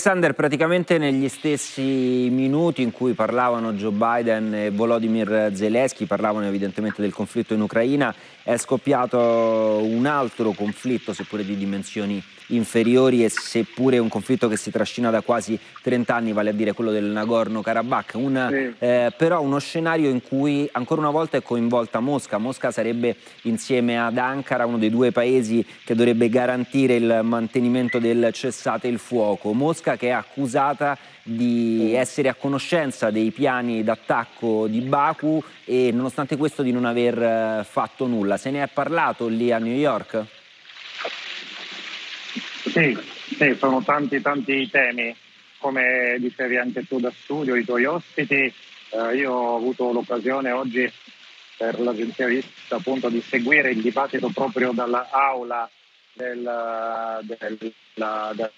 Alexander, praticamente negli stessi minuti in cui parlavano Joe Biden e Volodymyr Zelensky, parlavano evidentemente del conflitto in Ucraina, è scoppiato un altro conflitto, seppure di dimensioni inferiori e seppure un conflitto che si trascina da quasi 30 anni, vale a dire quello del Nagorno-Karabakh, un, sì. eh, però uno scenario in cui ancora una volta è coinvolta Mosca. Mosca sarebbe insieme ad Ankara uno dei due paesi che dovrebbe garantire il mantenimento del cessate il fuoco. Mosca che è accusata di essere a conoscenza dei piani d'attacco di Baku e nonostante questo di non aver eh, fatto nulla. Se ne è parlato lì a New York? Sì, sì, sono tanti tanti temi, come dicevi anche tu da studio, i tuoi ospiti. Eh, io ho avuto l'occasione oggi per l'agenzia Vista appunto di seguire il dibattito proprio dall'aula del, del, della,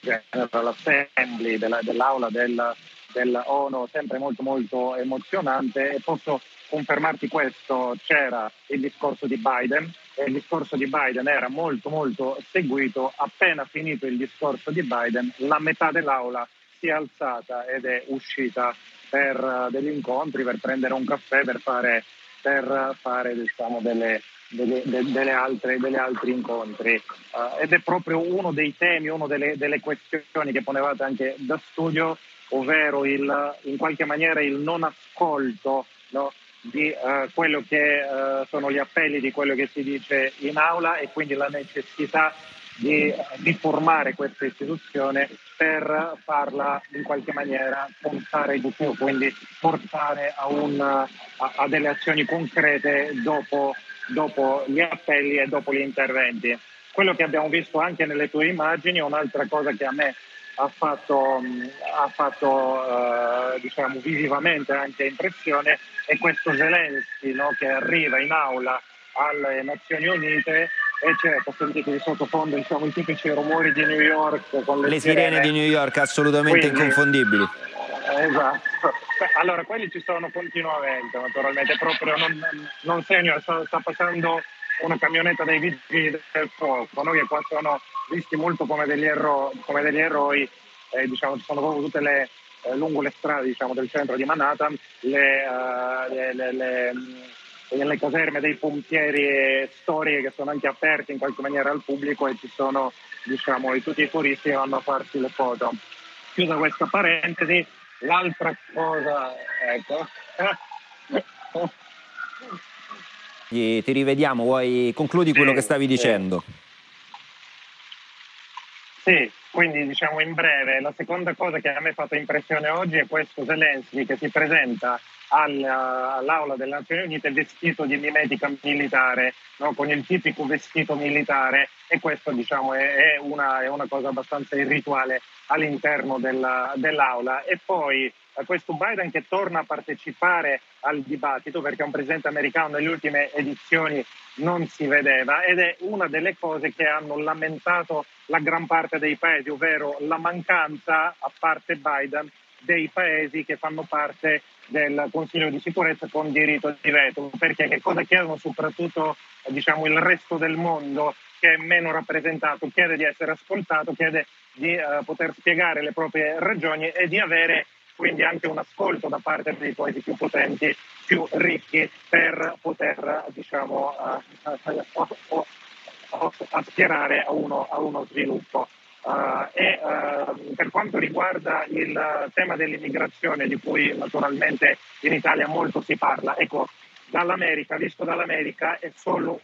General Assembly, della, dell'aula del, dell'ONU, sempre molto molto emozionante. E posso confermarti questo, c'era il discorso di Biden e il discorso di Biden era molto molto seguito, appena finito il discorso di Biden la metà dell'aula si è alzata ed è uscita per uh, degli incontri, per prendere un caffè, per fare, per fare diciamo, delle, delle, de, delle, altre, delle altri incontri. Uh, ed è proprio uno dei temi, una delle, delle questioni che ponevate anche da studio, ovvero il, in qualche maniera il non ascolto no? di uh, quello che uh, sono gli appelli di quello che si dice in aula e quindi la necessità di riformare questa istituzione per farla in qualche maniera contare di più, quindi portare a, un, a, a delle azioni concrete dopo, dopo, gli appelli e dopo gli interventi. Quello che abbiamo visto anche nelle tue immagini è un'altra cosa che a me ha fatto, ha fatto eh, diciamo, visivamente anche impressione e questo Zelensky no, che arriva in aula alle Nazioni Unite e certo, sentite di sottofondo diciamo, i tipici rumori di New York con le, le sirene, sirene di New York assolutamente Quindi, inconfondibili. Esatto. Allora, quelli ci sono continuamente, naturalmente, proprio non, non segno, sta, sta passando una camionetta dei vigili del fuoco, no? che qua sono visti molto come degli, ero, come degli eroi, eh, diciamo, ci sono proprio tutte le, eh, lungo le strade diciamo, del centro di Manhattan, le, uh, le, le, le, caserme dei pompieri storiche che sono anche aperte in qualche maniera al pubblico e ci sono diciamo, tutti i turisti che vanno a farsi le foto. Chiusa questa parentesi, l'altra cosa, ecco. Ti rivediamo, vuoi concludi quello che stavi dicendo? Sì, quindi diciamo in breve, la seconda cosa che a me ha fatto impressione oggi è questo Zelensky che si presenta all'aula delle Nazioni Unite vestito di mimetica militare, no? con il tipico vestito militare e questo diciamo, è, una, è, una, cosa abbastanza irrituale all'interno della, dell'aula. E poi questo Biden che torna a partecipare al dibattito perché un presidente americano nelle ultime edizioni non si vedeva ed è una delle cose che hanno lamentato la gran parte dei paesi, ovvero la mancanza, a parte Biden, dei paesi che fanno parte del Consiglio di sicurezza con diritto di veto, perché? Che cosa chiedono soprattutto diciamo, il resto del mondo che è meno rappresentato, chiede di essere ascoltato, chiede di uh, poter spiegare le proprie ragioni e di avere quindi anche un ascolto da parte dei paesi più potenti, più ricchi, per poter diciamo, uh, a uno, a uno sviluppo. Uh, e uh, per quanto riguarda il tema dell'immigrazione, di cui naturalmente in Italia molto si parla, ecco, dall'America, visto dall'America, è solo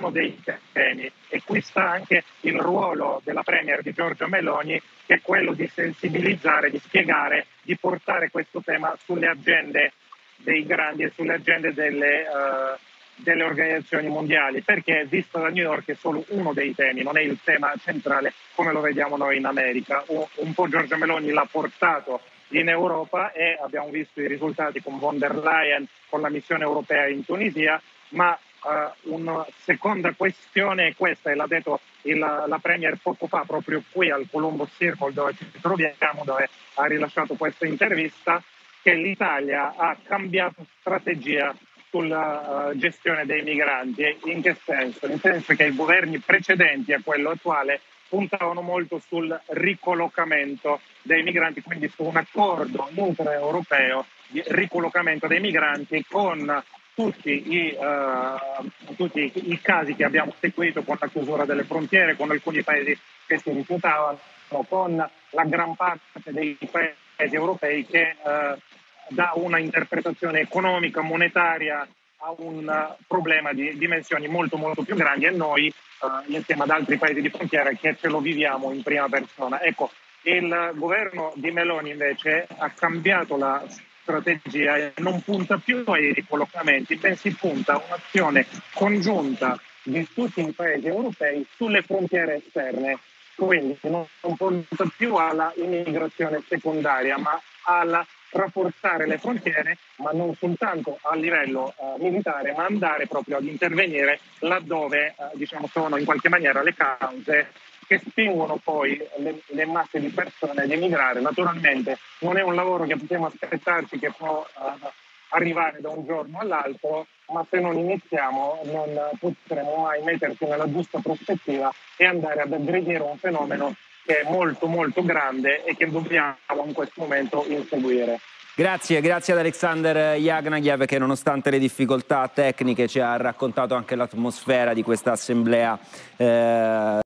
uno dei temi e qui sta anche il ruolo della Premier di Giorgio Meloni che è quello di sensibilizzare, di spiegare, di portare questo tema sulle agende dei grandi e sulle agende delle, uh, delle organizzazioni mondiali, perché visto da New York è solo uno dei temi, non è il tema centrale come lo vediamo noi in America. Un po' Giorgio Meloni l'ha portato in Europa e abbiamo visto i risultati con von der Leyen, con la missione europea in Tunisia, ma uh, una seconda questione è questa, e l'ha detto il, la Premier poco fa proprio qui al Colombo Circle dove ci troviamo, dove ha rilasciato questa intervista, che l'Italia ha cambiato strategia sulla uh, gestione dei migranti. In che senso? Nel senso che i governi precedenti a quello attuale puntavano molto sul ricollocamento dei migranti, quindi su un accordo intraeuropeo di ricollocamento dei migranti con tutti i, uh, tutti i, casi che abbiamo seguito con la chiusura delle frontiere, con alcuni paesi che si rifiutavano, con la gran parte dei paesi europei che uh, dà una interpretazione economica, monetaria a un problema di dimensioni molto molto più grandi e noi insieme ad altri paesi di frontiera che ce lo viviamo in prima persona. Ecco, il governo di Meloni invece ha cambiato la strategia non punta più ai ricollocamenti, bensì punta a un'azione congiunta di tutti i paesi europei sulle frontiere esterne. Quindi non, non punta più alla immigrazione secondaria, ma alla rafforzare le frontiere, ma non soltanto a livello uh, militare, ma andare proprio ad intervenire laddove uh, diciamo, sono in qualche maniera le cause che spingono poi le, le, masse di persone ad emigrare. Naturalmente non è un lavoro che possiamo aspettarci che può uh, arrivare da un giorno all'altro, ma se non iniziamo non potremo mai metterci nella giusta prospettiva e andare ad aggredire un fenomeno che è molto molto grande e che dobbiamo in questo momento inseguire. Grazie, grazie ad Alexander Yagnagiev che nonostante le difficoltà tecniche ci ha raccontato anche l'atmosfera di questa assemblea. Eh...